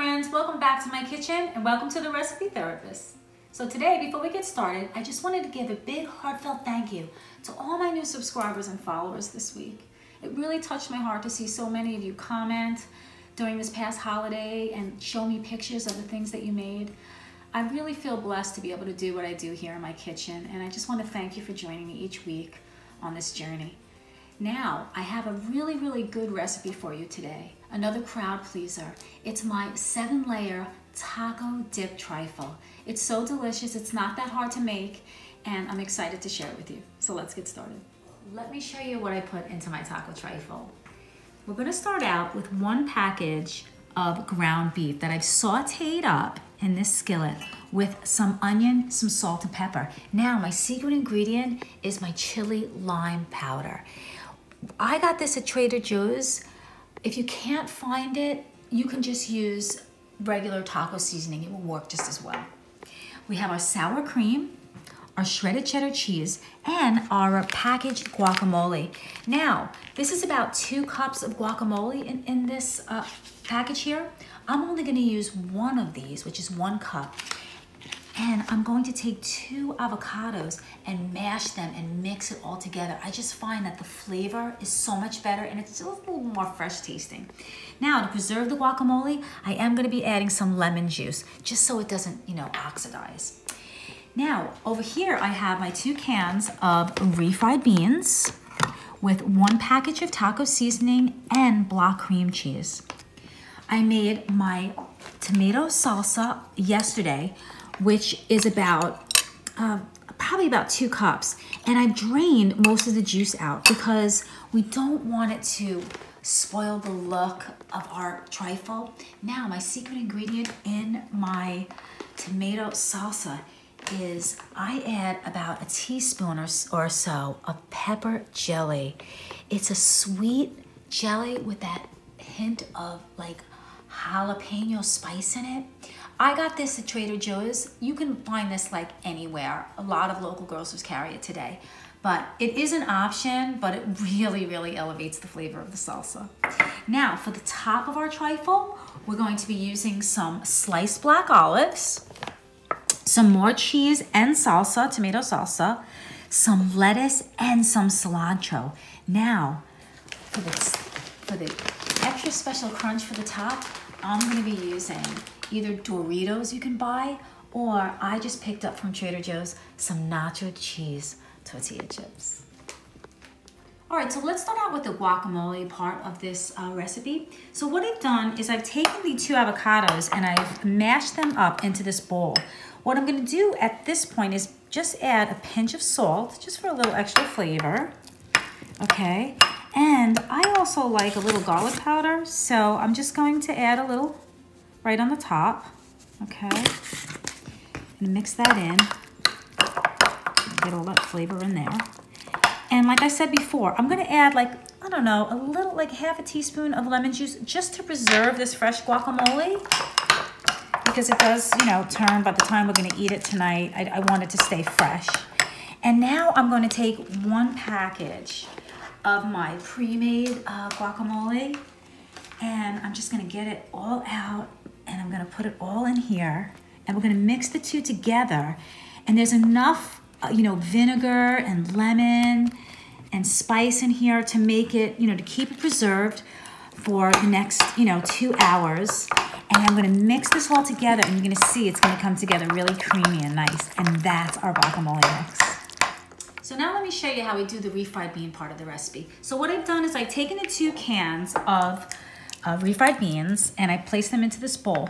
friends, welcome back to my kitchen and welcome to the Recipe Therapist. So today, before we get started, I just wanted to give a big heartfelt thank you to all my new subscribers and followers this week. It really touched my heart to see so many of you comment during this past holiday and show me pictures of the things that you made. I really feel blessed to be able to do what I do here in my kitchen and I just want to thank you for joining me each week on this journey. Now, I have a really, really good recipe for you today. Another crowd pleaser. It's my seven layer taco dip trifle. It's so delicious, it's not that hard to make, and I'm excited to share it with you. So let's get started. Let me show you what I put into my taco trifle. We're gonna start out with one package of ground beef that I've sauteed up in this skillet with some onion, some salt and pepper. Now my secret ingredient is my chili lime powder. I got this at Trader Joe's. If you can't find it, you can just use regular taco seasoning. It will work just as well. We have our sour cream, our shredded cheddar cheese, and our packaged guacamole. Now, this is about two cups of guacamole in, in this uh, package here. I'm only gonna use one of these, which is one cup. And I'm going to take two avocados and mash them and mix it all together. I just find that the flavor is so much better and it's a little more fresh tasting. Now to preserve the guacamole, I am gonna be adding some lemon juice just so it doesn't, you know, oxidize. Now, over here I have my two cans of refried beans with one package of taco seasoning and block cream cheese. I made my tomato salsa yesterday which is about uh, probably about two cups. And I've drained most of the juice out because we don't want it to spoil the look of our trifle. Now, my secret ingredient in my tomato salsa is I add about a teaspoon or, or so of pepper jelly. It's a sweet jelly with that hint of like jalapeno spice in it. I got this at Trader Joe's. You can find this like anywhere. A lot of local grocers carry it today. But it is an option, but it really, really elevates the flavor of the salsa. Now, for the top of our trifle, we're going to be using some sliced black olives, some more cheese and salsa, tomato salsa, some lettuce, and some cilantro. Now, for the, for the extra special crunch for the top, I'm gonna be using either Doritos you can buy, or I just picked up from Trader Joe's some nacho cheese tortilla chips. All right, so let's start out with the guacamole part of this uh, recipe. So what I've done is I've taken the two avocados and I've mashed them up into this bowl. What I'm gonna do at this point is just add a pinch of salt, just for a little extra flavor, okay? And I also like a little garlic powder, so I'm just going to add a little right on the top, okay? And mix that in. Get all that flavor in there. And like I said before, I'm gonna add like, I don't know, a little, like half a teaspoon of lemon juice just to preserve this fresh guacamole because it does, you know, turn by the time we're gonna eat it tonight. I, I want it to stay fresh. And now I'm gonna take one package of my pre-made uh, guacamole. And I'm just gonna get it all out and I'm gonna put it all in here. And we're gonna mix the two together. And there's enough uh, you know vinegar and lemon and spice in here to make it you know to keep it preserved for the next you know two hours. And I'm gonna mix this all together and you're gonna see it's gonna come together really creamy and nice. And that's our guacamole mix. So now let me show you how we do the refried bean part of the recipe. So what I've done is I've taken the two cans of uh, refried beans and I placed them into this bowl.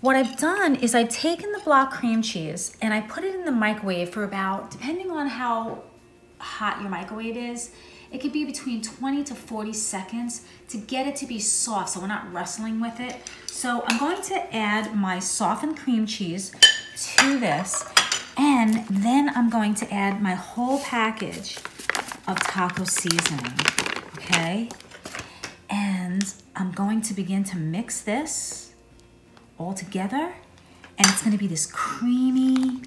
What I've done is I've taken the block cream cheese and I put it in the microwave for about, depending on how hot your microwave is, it could be between 20 to 40 seconds to get it to be soft so we're not wrestling with it. So I'm going to add my softened cream cheese to this and then I'm going to add my whole package of taco seasoning, okay? And I'm going to begin to mix this all together. And it's gonna be this creamy,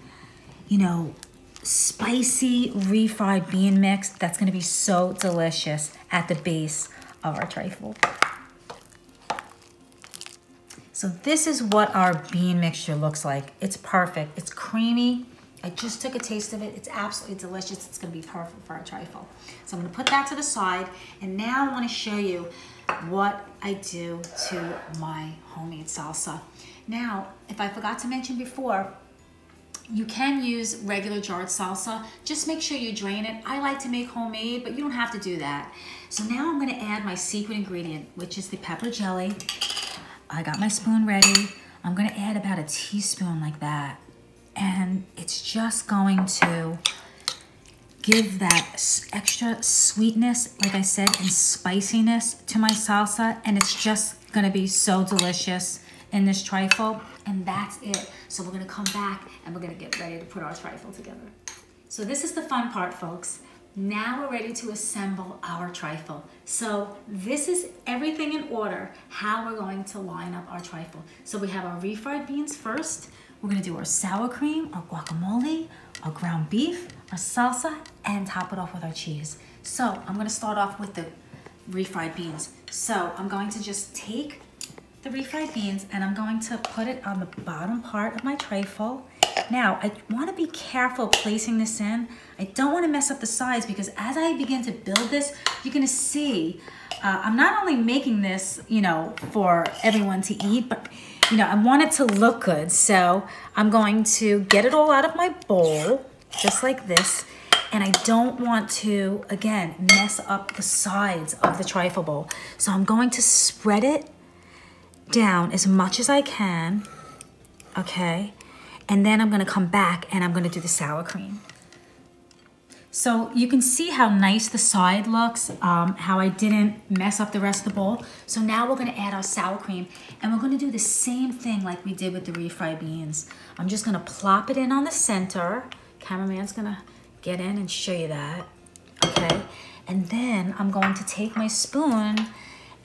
you know, spicy refried bean mix that's gonna be so delicious at the base of our trifle. So this is what our bean mixture looks like. It's perfect. It's creamy. I just took a taste of it. It's absolutely delicious. It's gonna be perfect for a trifle. So I'm gonna put that to the side. And now I wanna show you what I do to my homemade salsa. Now, if I forgot to mention before, you can use regular jarred salsa. Just make sure you drain it. I like to make homemade, but you don't have to do that. So now I'm gonna add my secret ingredient, which is the pepper jelly. I got my spoon ready. I'm gonna add about a teaspoon like that. And it's just going to give that extra sweetness, like I said, and spiciness to my salsa. And it's just gonna be so delicious in this trifle. And that's it. So we're gonna come back and we're gonna get ready to put our trifle together. So this is the fun part, folks. Now we're ready to assemble our trifle. So this is everything in order, how we're going to line up our trifle. So we have our refried beans first. We're gonna do our sour cream, our guacamole, our ground beef, our salsa, and top it off with our cheese. So I'm gonna start off with the refried beans. So I'm going to just take the refried beans and I'm going to put it on the bottom part of my trifle. Now, I wanna be careful placing this in. I don't wanna mess up the sides because as I begin to build this, you're gonna see, uh, I'm not only making this, you know, for everyone to eat, but you know, I want it to look good. So I'm going to get it all out of my bowl, just like this. And I don't want to, again, mess up the sides of the trifle bowl. So I'm going to spread it down as much as I can, okay? And then I'm gonna come back and I'm gonna do the sour cream. So you can see how nice the side looks, um, how I didn't mess up the rest of the bowl. So now we're gonna add our sour cream and we're gonna do the same thing like we did with the refried beans. I'm just gonna plop it in on the center. Cameraman's gonna get in and show you that, okay? And then I'm going to take my spoon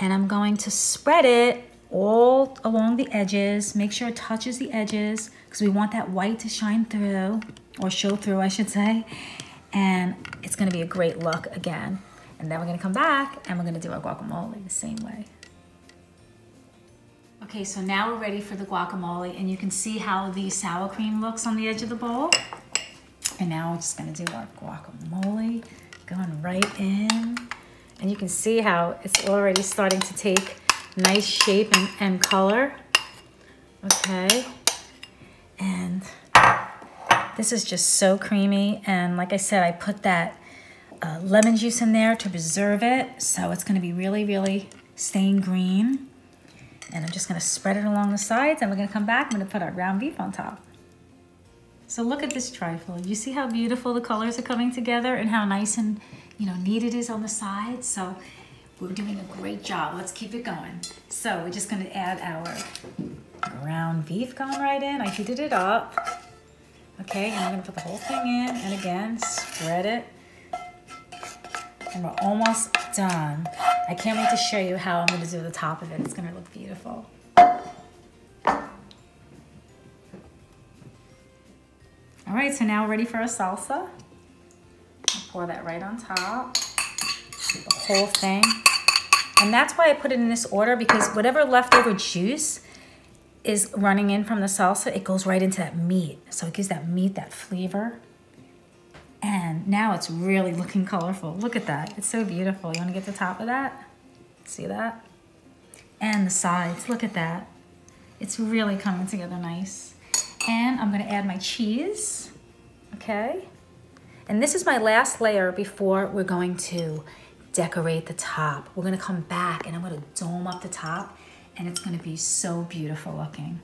and I'm going to spread it all along the edges. Make sure it touches the edges because we want that white to shine through or show through, I should say. And it's gonna be a great look again. And then we're gonna come back and we're gonna do our guacamole the same way. Okay, so now we're ready for the guacamole and you can see how the sour cream looks on the edge of the bowl. And now we're just gonna do our guacamole, going right in. And you can see how it's already starting to take nice shape and, and color. Okay. And this is just so creamy. And like I said, I put that uh, lemon juice in there to preserve it. So it's gonna be really, really staying green. And I'm just gonna spread it along the sides and we're gonna come back, I'm gonna put our ground beef on top. So look at this trifle. You see how beautiful the colors are coming together and how nice and you know neat it is on the sides. So we're doing a great job. Let's keep it going. So we're just gonna add our ground beef going right in. I heated it up. Okay, and I'm gonna put the whole thing in and again, spread it. And we're almost done. I can't wait to show you how I'm gonna do the top of it. It's gonna look beautiful. All right, so now we're ready for a salsa. Pour that right on top, the whole thing. And that's why I put it in this order because whatever leftover juice is running in from the salsa, it goes right into that meat. So it gives that meat that flavor. And now it's really looking colorful. Look at that. It's so beautiful. You want to get the top of that? See that? And the sides. Look at that. It's really coming together nice. And I'm going to add my cheese. Okay. And this is my last layer before we're going to decorate the top. We're gonna come back and I'm gonna dome up the top and it's gonna be so beautiful looking.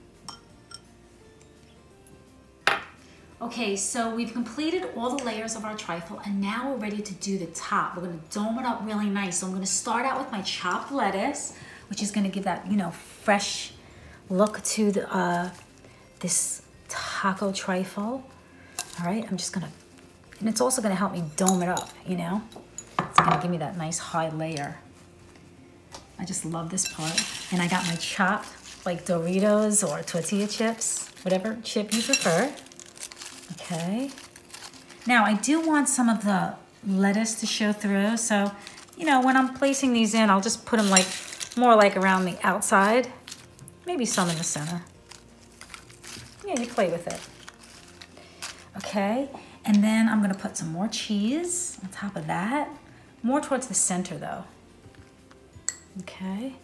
Okay, so we've completed all the layers of our trifle and now we're ready to do the top. We're gonna dome it up really nice. So I'm gonna start out with my chopped lettuce, which is gonna give that, you know, fresh look to the, uh, this taco trifle. All right, I'm just gonna, and it's also gonna help me dome it up, you know? It's gonna give me that nice high layer. I just love this part. And I got my chopped like Doritos or tortilla chips, whatever chip you prefer. Okay. Now I do want some of the lettuce to show through. So, you know, when I'm placing these in, I'll just put them like more like around the outside. maybe some in the center. Yeah, you play with it. Okay, and then I'm gonna put some more cheese on top of that. More towards the center though. Okay,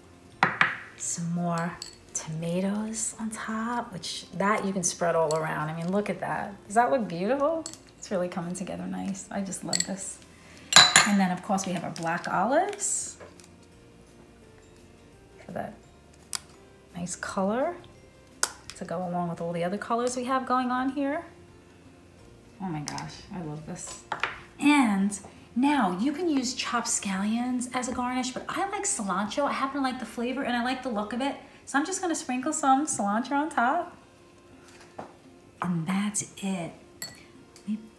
some more tomatoes on top, which that you can spread all around. I mean, look at that. Does that look beautiful? It's really coming together nice. I just love this. And then of course we have our black olives for that nice color to go along with all the other colors we have going on here. Oh my gosh, I love this. And now you can use chopped scallions as a garnish, but I like cilantro. I happen to like the flavor and I like the look of it. So I'm just gonna sprinkle some cilantro on top. And that's it.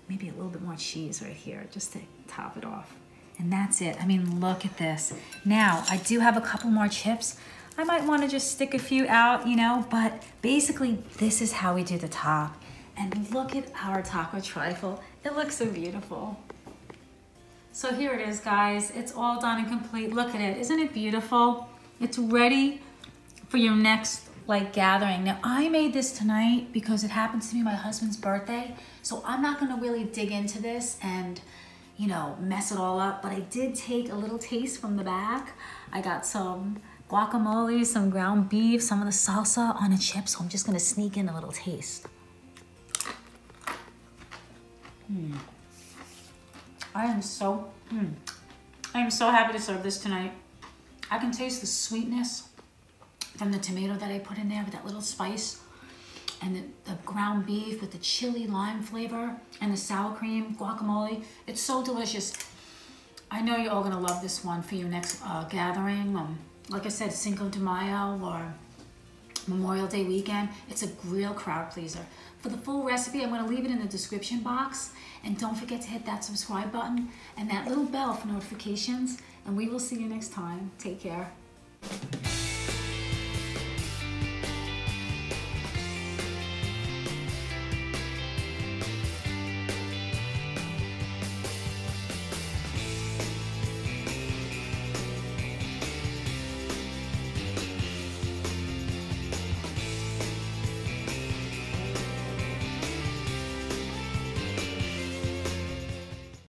Maybe a little bit more cheese right here just to top it off. And that's it. I mean, look at this. Now, I do have a couple more chips. I might wanna just stick a few out, you know, but basically this is how we do the top. And look at our taco trifle. It looks so beautiful. So here it is, guys. It's all done and complete. Look at it. Isn't it beautiful? It's ready for your next like gathering. Now I made this tonight because it happens to be my husband's birthday. So I'm not gonna really dig into this and you know, mess it all up, but I did take a little taste from the back. I got some guacamole, some ground beef, some of the salsa on a chip, so I'm just gonna sneak in a little taste. Hmm. I am so, hmm. I am so happy to serve this tonight. I can taste the sweetness from the tomato that I put in there with that little spice and the, the, ground beef with the chili lime flavor and the sour cream guacamole. It's so delicious. I know you're all gonna love this one for your next uh, gathering. Um, like I said, Cinco de Mayo or Memorial Day weekend. It's a real crowd pleaser. For the full recipe, I'm gonna leave it in the description box. And don't forget to hit that subscribe button and that little bell for notifications. And we will see you next time. Take care.